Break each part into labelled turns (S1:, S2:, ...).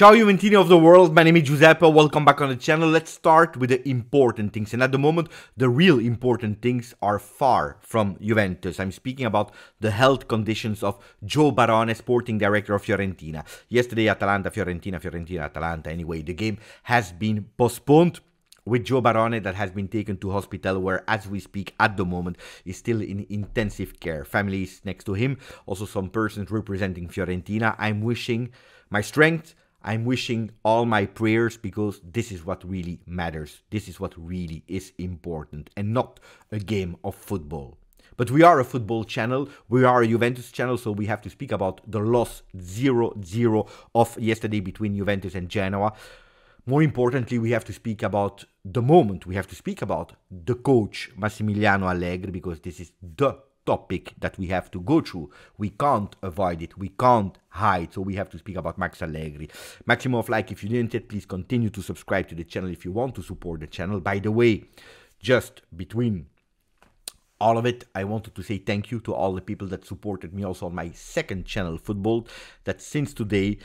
S1: Ciao Juventini of the world, my name is Giuseppe, welcome back on the channel. Let's start with the important things. And at the moment, the real important things are far from Juventus. I'm speaking about the health conditions of Joe Barone, sporting director of Fiorentina. Yesterday, Atalanta, Fiorentina, Fiorentina, Atalanta. Anyway, the game has been postponed with Joe Barone that has been taken to hospital where as we speak at the moment is still in intensive care. Family is next to him, also some persons representing Fiorentina. I'm wishing my strength I'm wishing all my prayers because this is what really matters. This is what really is important and not a game of football. But we are a football channel, we are a Juventus channel, so we have to speak about the loss 0-0 of yesterday between Juventus and Genoa. More importantly, we have to speak about the moment. We have to speak about the coach, Massimiliano Allegri, because this is the topic that we have to go through. We can't avoid it. We can't hide. So we have to speak about Max Allegri. Maximum of like if you didn't yet, please continue to subscribe to the channel if you want to support the channel. By the way, just between all of it, I wanted to say thank you to all the people that supported me also on my second channel, Football, that since today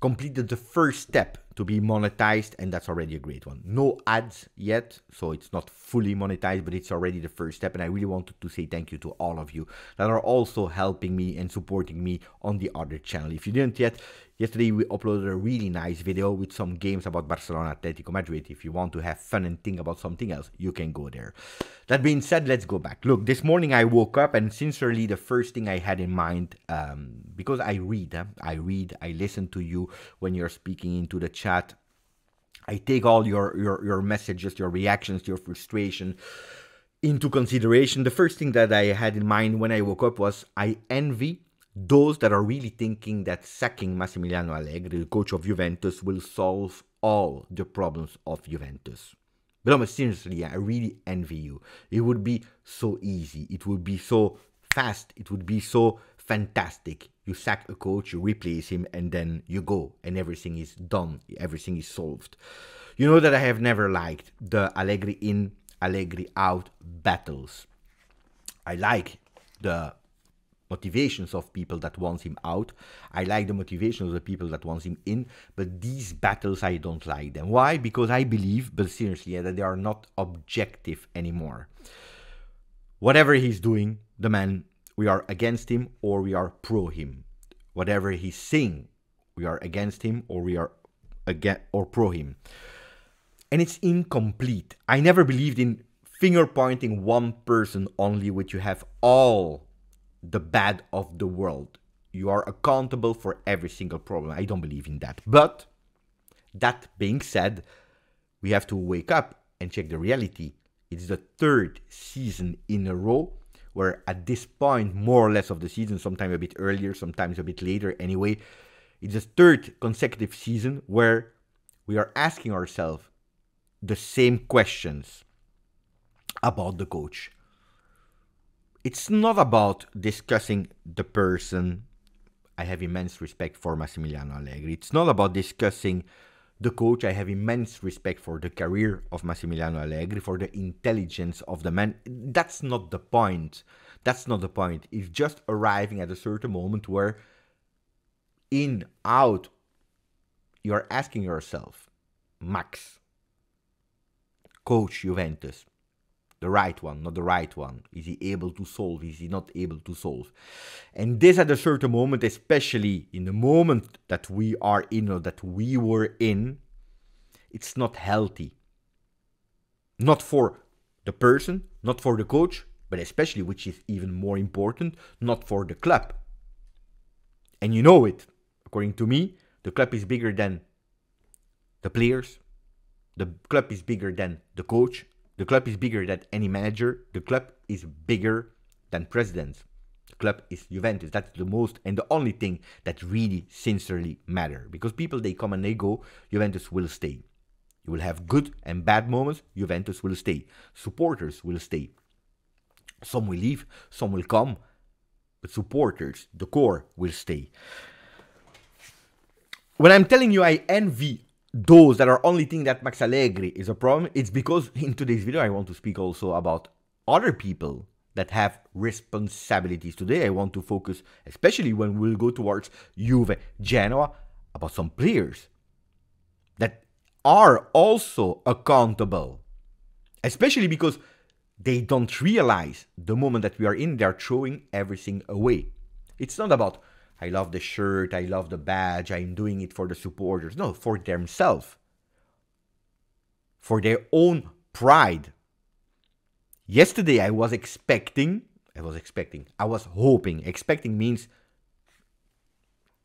S1: completed the first step to be monetized and that's already a great one. No ads yet so it's not fully monetized but it's already the first step and i really wanted to say thank you to all of you that are also helping me and supporting me on the other channel. If you didn't yet yesterday we uploaded a really nice video with some games about barcelona atletico madrid. If you want to have fun and think about something else you can go there. That being said let's go back. Look this morning i woke up and sincerely the first thing i had in mind um, because i read eh? i read i listen to you when you're speaking into the chat. I take all your, your, your messages, your reactions, your frustration into consideration. The first thing that I had in mind when I woke up was I envy those that are really thinking that sacking Massimiliano Allegri, the coach of Juventus, will solve all the problems of Juventus. But no, seriously, I really envy you. It would be so easy. It would be so fast. It would be so fantastic. You sack a coach, you replace him, and then you go, and everything is done. Everything is solved. You know that I have never liked the Allegri in, Allegri out battles. I like the motivations of people that want him out. I like the motivations of the people that want him in, but these battles I don't like them. Why? Because I believe, but seriously, that they are not objective anymore. Whatever he's doing, the man we are against him or we are pro him. Whatever he's saying, we are against him or we are against or pro him. And it's incomplete. I never believed in finger pointing one person only, which you have all the bad of the world. You are accountable for every single problem. I don't believe in that. But that being said, we have to wake up and check the reality. It's the third season in a row where at this point, more or less of the season, sometimes a bit earlier, sometimes a bit later anyway, it's the third consecutive season where we are asking ourselves the same questions about the coach. It's not about discussing the person. I have immense respect for Massimiliano Allegri. It's not about discussing the coach. I have immense respect for the career of Massimiliano Allegri, for the intelligence of the man. That's not the point. That's not the point. It's just arriving at a certain moment where, in, out, you're asking yourself, Max, coach Juventus, the right one, not the right one. Is he able to solve? Is he not able to solve? And this at a certain moment, especially in the moment that we are in or that we were in, it's not healthy. Not for the person, not for the coach, but especially, which is even more important, not for the club. And you know it. According to me, the club is bigger than the players, the club is bigger than the coach, the club is bigger than any manager. The club is bigger than presidents. The club is Juventus. That's the most and the only thing that really sincerely matter. Because people they come and they go, Juventus will stay. You will have good and bad moments. Juventus will stay. Supporters will stay. Some will leave, some will come, but supporters, the core, will stay. When I'm telling you I envy those that are only think that Max Allegri is a problem, it's because in today's video I want to speak also about other people that have responsibilities. Today I want to focus, especially when we'll go towards Juve, Genoa, about some players that are also accountable, especially because they don't realize the moment that we are in, they're throwing everything away. It's not about, I love the shirt, I love the badge, I'm doing it for the supporters. No, for themselves, for their own pride. Yesterday, I was expecting, I was expecting, I was hoping. Expecting means,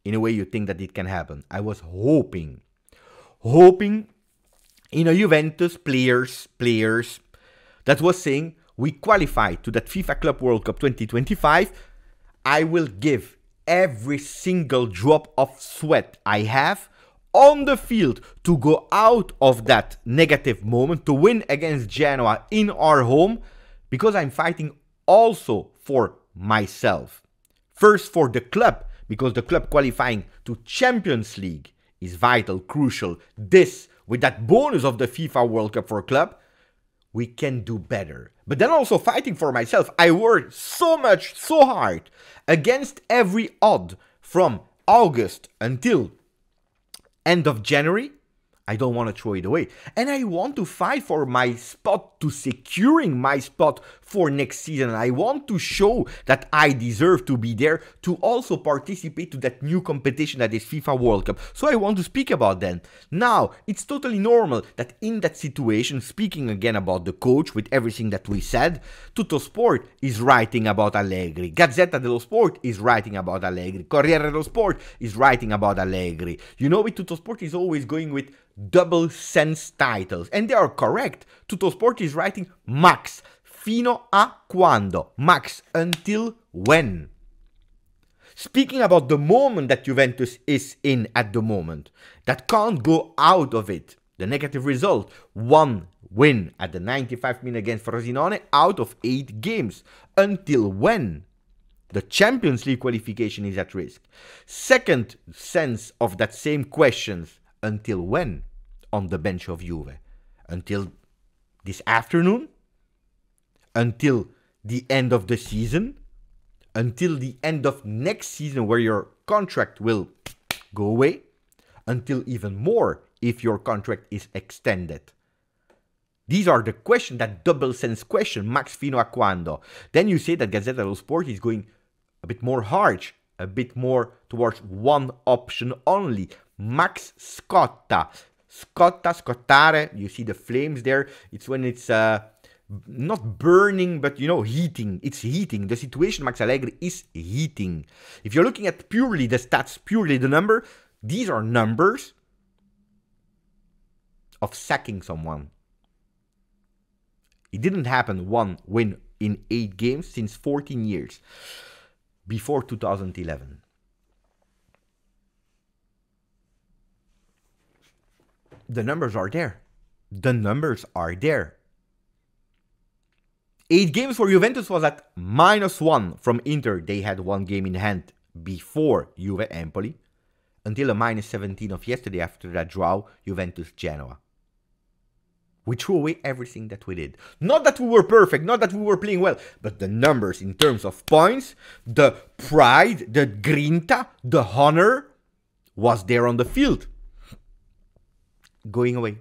S1: in a way, you think that it can happen. I was hoping, hoping in a Juventus players, players that was saying we qualify to that FIFA Club World Cup 2025. I will give every single drop of sweat I have on the field to go out of that negative moment to win against Genoa in our home because I'm fighting also for myself. First for the club because the club qualifying to Champions League is vital, crucial. This with that bonus of the FIFA World Cup for a club, we can do better. But then also fighting for myself. I worked so much, so hard against every odd from August until end of January I don't want to throw it away. And I want to fight for my spot, to securing my spot for next season. I want to show that I deserve to be there to also participate to that new competition that is FIFA World Cup. So I want to speak about that. Now, it's totally normal that in that situation, speaking again about the coach with everything that we said, Tuttosport is writing about Allegri. Gazzetta dello Sport is writing about Allegri. Corriere dello Sport is writing about Allegri. You know, with Tuttosport is always going with double sense titles. And they are correct. Tuttosport is writing max. Fino a quando? Max. Until when? Speaking about the moment that Juventus is in at the moment, that can't go out of it. The negative result, one win at the 95 minute against Frosinone out of 8 games. Until when? The Champions League qualification is at risk. Second sense of that same questions, until when? on the bench of Juve until this afternoon, until the end of the season, until the end of next season where your contract will go away, until even more if your contract is extended. These are the questions, that double sense question, max fino a quando. Then you say that Gazzetta dello Sport is going a bit more harsh, a bit more towards one option only. Max Scotta, scotta, scottare. You see the flames there. It's when it's uh, not burning, but you know, heating. It's heating. The situation Max Allegri is heating. If you're looking at purely the stats, purely the number, these are numbers of sacking someone. It didn't happen one win in eight games since 14 years before 2011. the numbers are there. The numbers are there. Eight games for Juventus was at minus one from Inter. They had one game in hand before Juve Empoli until a minus 17 of yesterday after that draw, Juventus Genoa. We threw away everything that we did. Not that we were perfect, not that we were playing well, but the numbers in terms of points, the pride, the grinta, the honor was there on the field going away.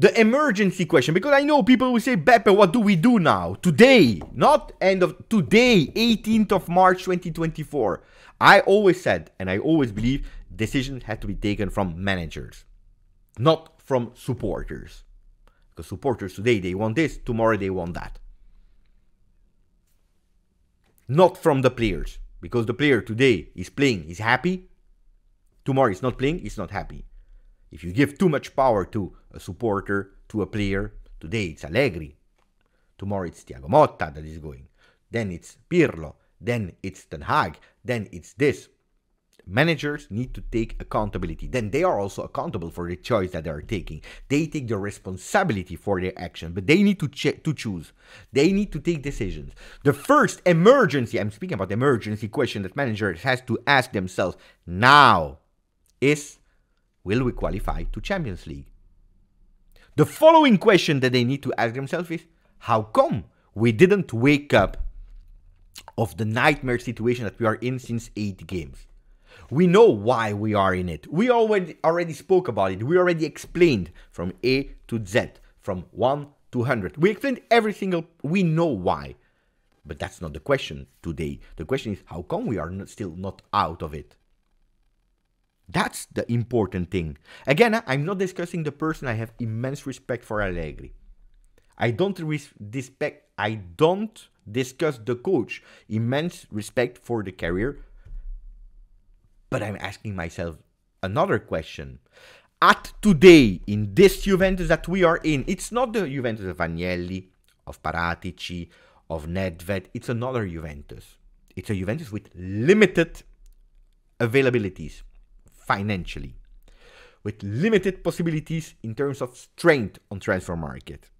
S1: The emergency question, because I know people will say, Beppe, what do we do now? Today, not end of today, 18th of March 2024. I always said, and I always believe, decisions have to be taken from managers, not from supporters. Because supporters today, they want this, tomorrow they want that. Not from the players, because the player today is playing, is happy. Tomorrow is not playing, is not happy. If you give too much power to a supporter, to a player, today it's Allegri, tomorrow it's Thiago Motta that is going, then it's Pirlo, then it's Ten Hag, then it's this. Managers need to take accountability. Then they are also accountable for the choice that they are taking. They take the responsibility for their action, but they need to to choose. They need to take decisions. The first emergency, I'm speaking about emergency question that managers has to ask themselves now is Will we qualify to Champions League? The following question that they need to ask themselves is how come we didn't wake up of the nightmare situation that we are in since eight games? We know why we are in it. We already already spoke about it. We already explained from A to Z, from 1 to 100. We explained every single we know why. But that's not the question today. The question is how come we are not, still not out of it? That's the important thing. Again, ah, I'm not discussing the person. I have immense respect for Allegri. I don't respect. I don't discuss the coach. Immense respect for the career. But I'm asking myself another question. At today, in this Juventus that we are in, it's not the Juventus of Agnelli, of Paratici, of Nedved. It's another Juventus. It's a Juventus with limited availabilities financially, with limited possibilities in terms of strength on transfer market.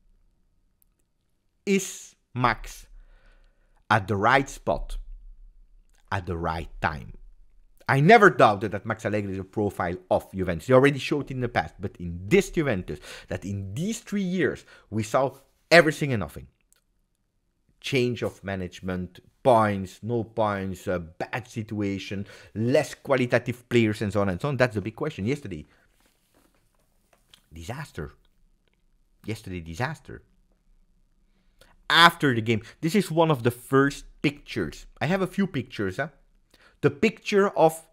S1: Is Max at the right spot at the right time? I never doubted that Max Allegri is a profile of Juventus. He already showed in the past, but in this Juventus, that in these three years we saw everything and nothing. Change of management, points, no points, a bad situation, less qualitative players, and so on and so on. That's the big question. Yesterday, disaster. Yesterday, disaster. After the game, this is one of the first pictures. I have a few pictures. Huh? The picture of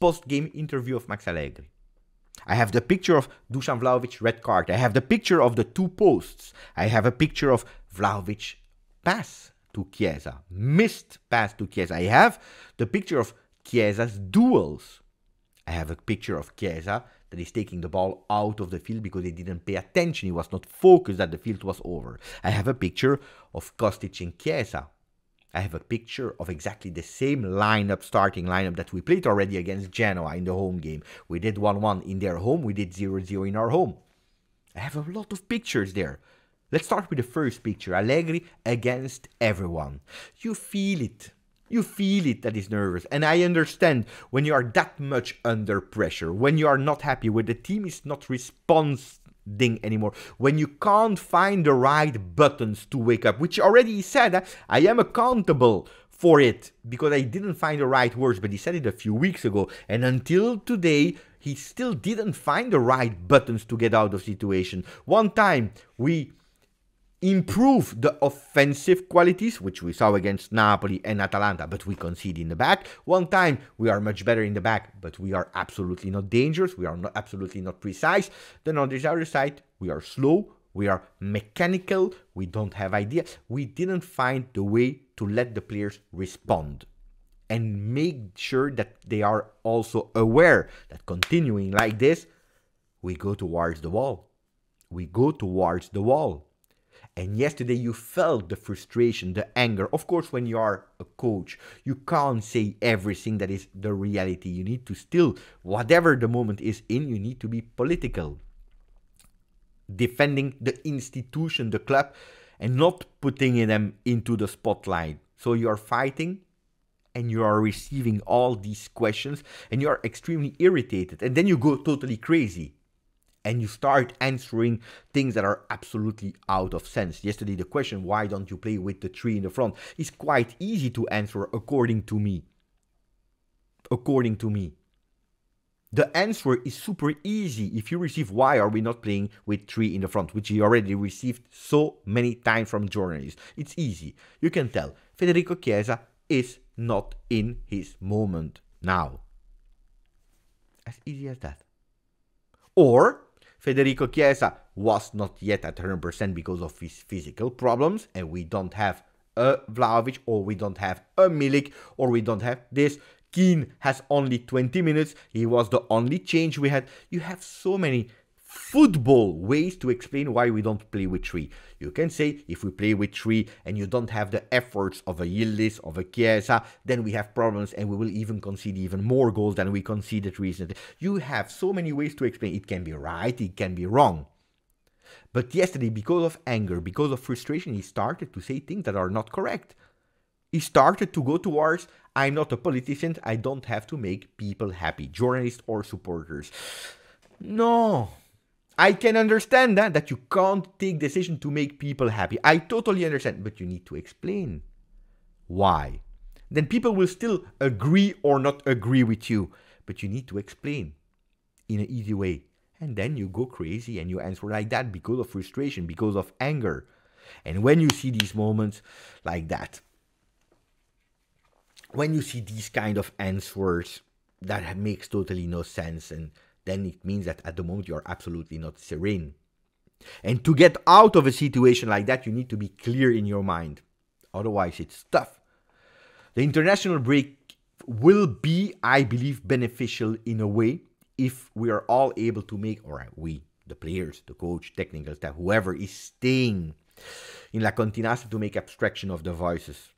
S1: post-game interview of Max Allegri. I have the picture of Dusan Vlahovic red card. I have the picture of the two posts. I have a picture of Vlahovic pass to Chiesa, missed pass to Chiesa. I have the picture of Chiesa's duels. I have a picture of Chiesa that is taking the ball out of the field because he didn't pay attention. He was not focused that the field was over. I have a picture of Kostic and Chiesa. I have a picture of exactly the same lineup, starting lineup that we played already against Genoa in the home game. We did 1 1 in their home, we did 0 0 in our home. I have a lot of pictures there. Let's start with the first picture Allegri against everyone. You feel it. You feel it that he's nervous. And I understand when you are that much under pressure, when you are not happy, when the team is not responding anymore, when you can't find the right buttons to wake up, which already he said, uh, I am accountable for it because I didn't find the right words, but he said it a few weeks ago. And until today, he still didn't find the right buttons to get out of situation. One time we improve the offensive qualities, which we saw against Napoli and Atalanta, but we concede in the back. One time we are much better in the back, but we are absolutely not dangerous. We are not absolutely not precise. Then on this other side, we are slow. We are mechanical. We don't have idea. We didn't find the way to let the players respond and make sure that they are also aware that continuing like this, we go towards the wall. We go towards the wall and yesterday you felt the frustration, the anger. Of course, when you are a coach, you can't say everything that is the reality. You need to still, whatever the moment is in, you need to be political. Defending the institution, the club, and not putting them into the spotlight. So you are fighting and you are receiving all these questions and you are extremely irritated and then you go totally crazy and you start answering things that are absolutely out of sense. Yesterday, the question, why don't you play with the three in the front, is quite easy to answer according to me. According to me. The answer is super easy if you receive why are we not playing with three in the front, which you already received so many times from journalists. It's easy. You can tell Federico Chiesa is not in his moment now. As easy as that. Or Federico Chiesa was not yet at 100% because of his physical problems, and we don't have a Vlahovic, or we don't have a Milik, or we don't have this. Kean has only 20 minutes. He was the only change we had. You have so many football ways to explain why we don't play with three. You can say if we play with three and you don't have the efforts of a Yildiz, of a Chiesa, then we have problems and we will even concede even more goals than we conceded recently. You have so many ways to explain. It can be right, it can be wrong. But yesterday, because of anger, because of frustration, he started to say things that are not correct. He started to go towards I'm not a politician, I don't have to make people happy, journalists or supporters. No, I can understand that, that you can't take decision to make people happy. I totally understand, but you need to explain why. Then people will still agree or not agree with you. but you need to explain in an easy way. And then you go crazy and you answer like that because of frustration, because of anger. And when you see these moments like that, when you see these kind of answers that makes totally no sense and then it means that at the moment you're absolutely not serene and to get out of a situation like that you need to be clear in your mind otherwise it's tough the international break will be i believe beneficial in a way if we are all able to make or we the players the coach technical staff whoever is staying in la continassa to make abstraction of the voices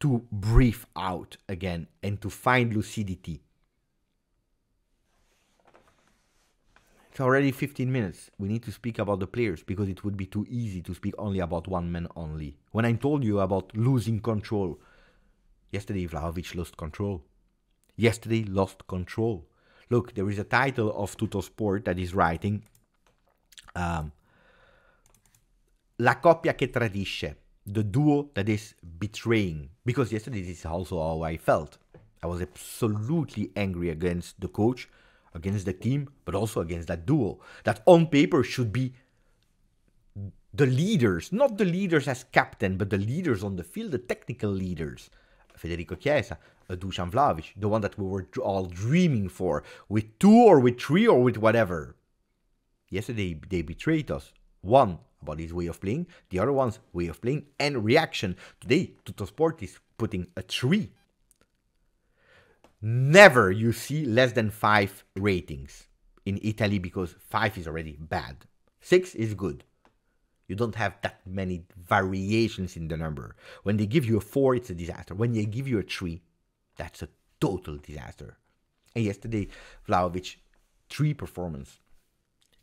S1: to breathe out again and to find lucidity. It's already 15 minutes. We need to speak about the players because it would be too easy to speak only about one man only. When I told you about losing control, yesterday Vlahovic lost control. Yesterday lost control. Look, there is a title of Tuttosport that is writing um, La coppia che tradisce the duo that is betraying. Because yesterday this is also how I felt. I was absolutely angry against the coach, against the team, but also against that duo. That on paper should be the leaders, not the leaders as captain, but the leaders on the field, the technical leaders. Federico Chiesa, Dusan Vlahovic, the one that we were all dreaming for, with two or with three or with whatever. Yesterday they betrayed us. One, about his way of playing, the other one's way of playing and reaction. Today, Tuttosport is putting a 3. Never you see less than 5 ratings in Italy because 5 is already bad. 6 is good. You don't have that many variations in the number. When they give you a 4, it's a disaster. When they give you a 3, that's a total disaster. And yesterday, Vlahovic, 3 performance.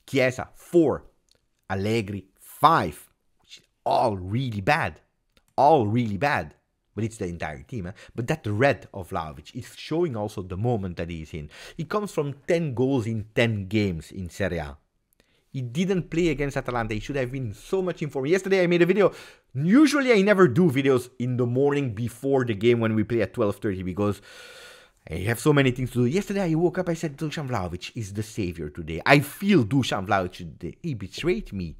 S1: Chiesa, 4. Allegri, five, which is all really bad. All really bad. But it's the entire team. Eh? But that red of Vlahovic is showing also the moment that he's in. He comes from 10 goals in 10 games in Serie A. He didn't play against Atalanta. He should have been so much informed. Yesterday I made a video. Usually I never do videos in the morning before the game when we play at 12.30 because I have so many things to do. Yesterday I woke up, I said Dusan Vlahovic is the savior today. I feel Dusan Vlahovic today. He betrayed me.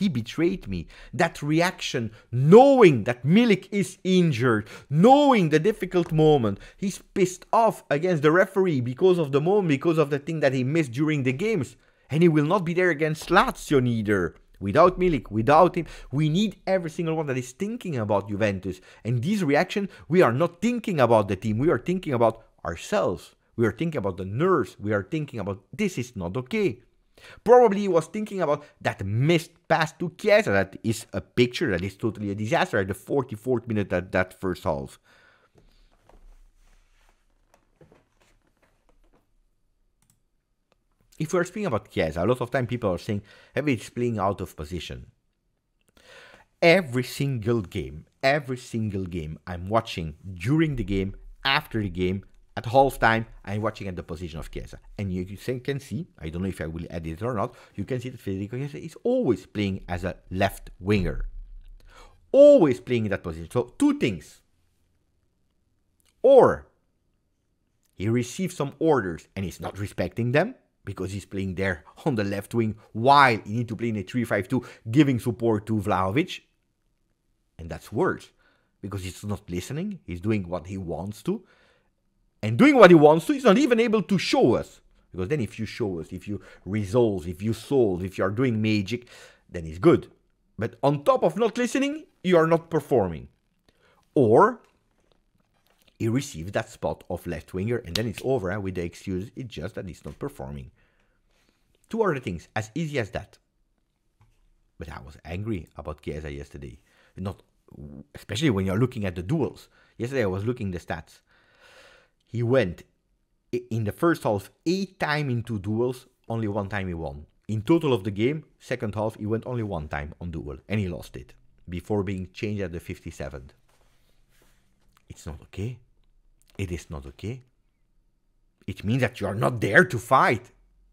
S1: He betrayed me. That reaction, knowing that Milik is injured, knowing the difficult moment, he's pissed off against the referee because of the moment, because of the thing that he missed during the games. And he will not be there against Lazio neither. Without Milik, without him, we need every single one that is thinking about Juventus. And this reaction, we are not thinking about the team, we are thinking about ourselves. We are thinking about the nurse. We are thinking about this is not okay. Probably he was thinking about that missed pass to Chiesa. That is a picture that is totally a disaster at the 44th minute of that first half. If we're speaking about Chiesa, a lot of time people are saying, "Heavy is playing out of position." Every single game, every single game I'm watching during the game, after the game, at halftime, I'm watching at the position of Chiesa. And you can see, I don't know if I will edit it or not, you can see that Federico Chiesa is always playing as a left winger. Always playing in that position. So, two things. Or he receives some orders and he's not respecting them because he's playing there on the left wing while he need to play in a 3-5-2 giving support to Vlahovic. And that's worse because he's not listening. He's doing what he wants to and doing what he wants to, he's not even able to show us. Because then if you show us, if you resolve, if you solve, if you are doing magic, then it's good. But on top of not listening, you are not performing. Or he receives that spot of left winger and then it's over with the excuse it's just that he's not performing. Two other things, as easy as that. But I was angry about Chiesa yesterday. Not especially when you're looking at the duels. Yesterday I was looking the stats. He went in the first half eight times into duels, only one time he won. In total of the game, second half, he went only one time on duel and he lost it before being changed at the 57th. It's not okay. It is not okay. It means that you are not there to fight.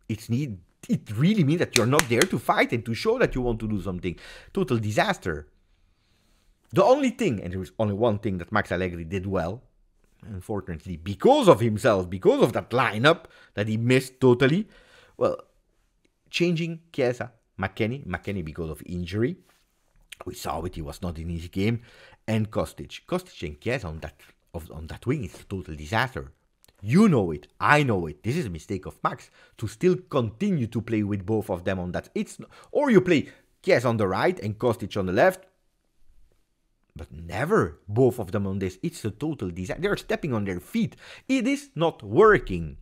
S1: It's need it really means that you're not there to fight and to show that you want to do something. Total disaster. The only thing, and there is only one thing that Max Allegri did well, unfortunately, because of himself, because of that lineup that he missed totally, well, changing Chiesa, McKennie, McKennie because of injury. We saw it, he was not in his game, and Kostic. Kostic and Chiesa on that of, on that wing is a total disaster. You know it, I know it. This is a mistake of Max to still continue to play with both of them on that. It's or you play Chiesa on the right and Kostic on the left, but never both of them on this. It's a total disaster. They're stepping on their feet. It is not working.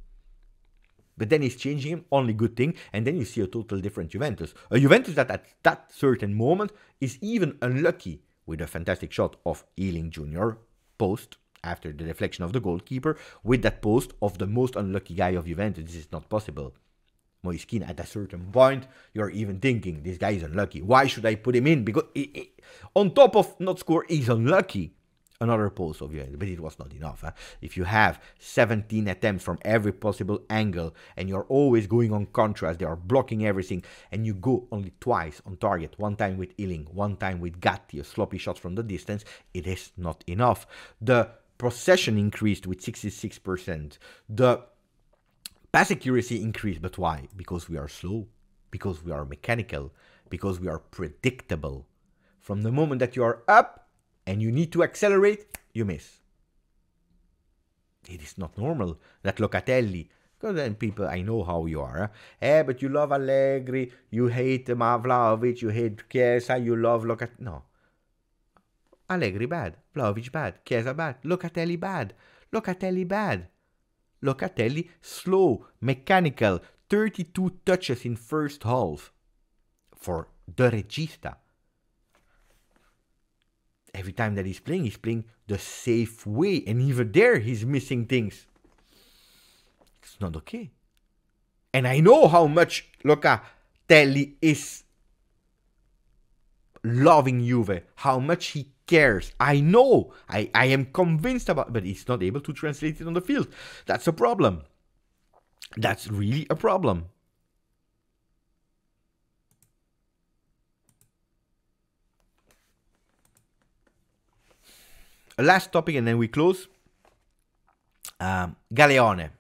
S1: But then he's changing him, only good thing, and then you see a total different Juventus. A Juventus that at that certain moment is even unlucky with a fantastic shot of Iling Jr. post after the deflection of the goalkeeper with that post of the most unlucky guy of Juventus. This is not possible. Moise Kean, at a certain point, you're even thinking, this guy is unlucky. Why should I put him in? Because he, he, on top of not score, he's unlucky. Another post of Juventus, but it was not enough. Huh? If you have 17 attempts from every possible angle and you're always going on contrast, they are blocking everything, and you go only twice on target, one time with Iling, one time with Gatti, a sloppy shot from the distance, it is not enough. The possession increased with 66%. The pass accuracy increased, but why? Because we are slow, because we are mechanical, because we are predictable. From the moment that you are up and you need to accelerate, you miss. It is not normal that Locatelli, because then people, I know how you are. Eh, but you love Allegri, you hate Vlahovic, you hate Chiesa, you love Locatelli. No. Allegri bad, Vlahovic bad, Chiesa bad, Locatelli bad, Locatelli bad. Locatelli slow, mechanical, 32 touches in first half for the regista. Every time that he's playing, he's playing the safe way, and even there, he's missing things. It's not okay. And I know how much Locatelli is loving Juve, how much he cares. I know. I, I am convinced about but he's not able to translate it on the field. That's a problem. That's really a problem. A last topic and then we close. Um, Galeone,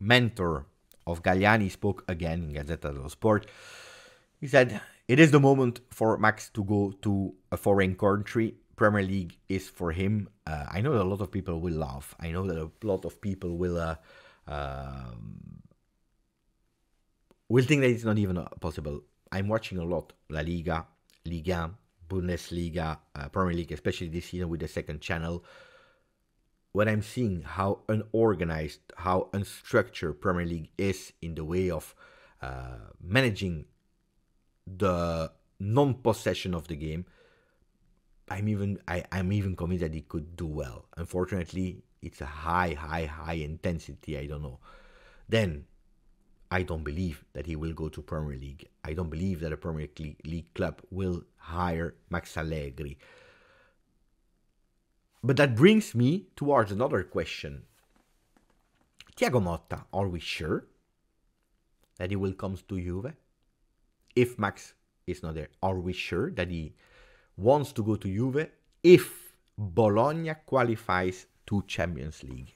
S1: mentor of Galliani, spoke again in Gazzetta dello Sport. He said, It is the moment for Max to go to a foreign country Premier League is for him. Uh, I know that a lot of people will laugh. I know that a lot of people will uh, um, will think that it's not even possible. I'm watching a lot La Liga, Liga, Bundesliga, uh, Premier League, especially this season with the second channel. When I'm seeing how unorganized, how unstructured Premier League is in the way of uh, managing the non-possession of the game, I'm even I, I'm even convinced that he could do well. Unfortunately, it's a high, high, high intensity. I don't know. Then I don't believe that he will go to Premier League. I don't believe that a Premier League club will hire Max Allegri. But that brings me towards another question. Thiago Motta, are we sure that he will come to Juve? If Max is not there, are we sure that he wants to go to Juve if Bologna qualifies to Champions League.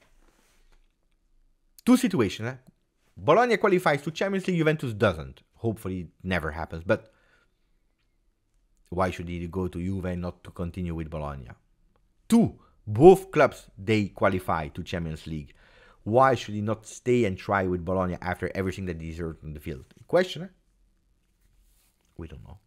S1: Two situations. Eh? Bologna qualifies to Champions League, Juventus doesn't. Hopefully, it never happens. But why should he go to Juve and not to continue with Bologna? Two, both clubs they qualify to Champions League. Why should he not stay and try with Bologna after everything that he deserved on the field? Question? Eh? We don't know.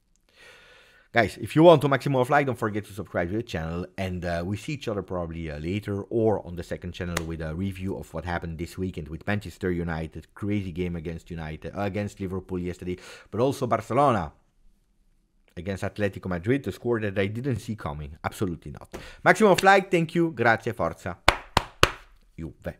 S1: Guys, if you want to maximum of like, don't forget to subscribe to the channel. And uh, we see each other probably uh, later or on the second channel with a review of what happened this weekend with Manchester United. Crazy game against United, uh, against Liverpool yesterday. But also Barcelona against Atletico Madrid, a score that I didn't see coming. Absolutely not. Maximum of like, thank you, grazie, forza. Juve.